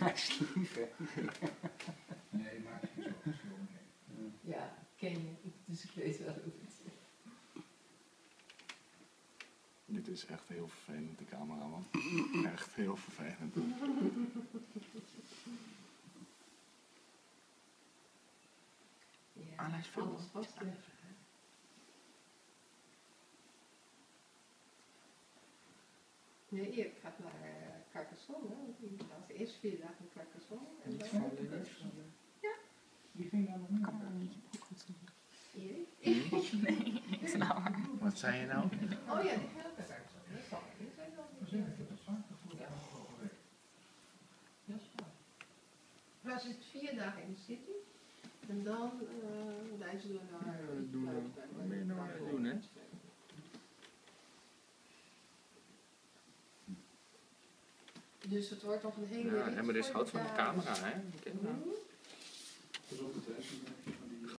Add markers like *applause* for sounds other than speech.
Hij is lief, hè? Nee, maar is ook verschil. nee. Ja, ken je. Dus ik weet wel hoe het is. Dit is echt heel vervelend, de cameraman. Echt heel vervelend. Ja, hij is veel. alles vastleggen. Nee, ik ga naar uh, Carcassonne. was de eerste vier dagen in Carcassonne. En dan ook- de. Die ging daar nog niet. Kan niet? Nee, nou. *laughs* Wat zei je nou? Oh ja, die ook Ja. Maar ze zit vier dagen in de city. En dan uh, reizen we naar Ja, doen dan- buiten- wat ben je nou aan het doen, hè? Dus het wordt nog een hele Ja, rit Emmer is houdt de van de camera, hè? Je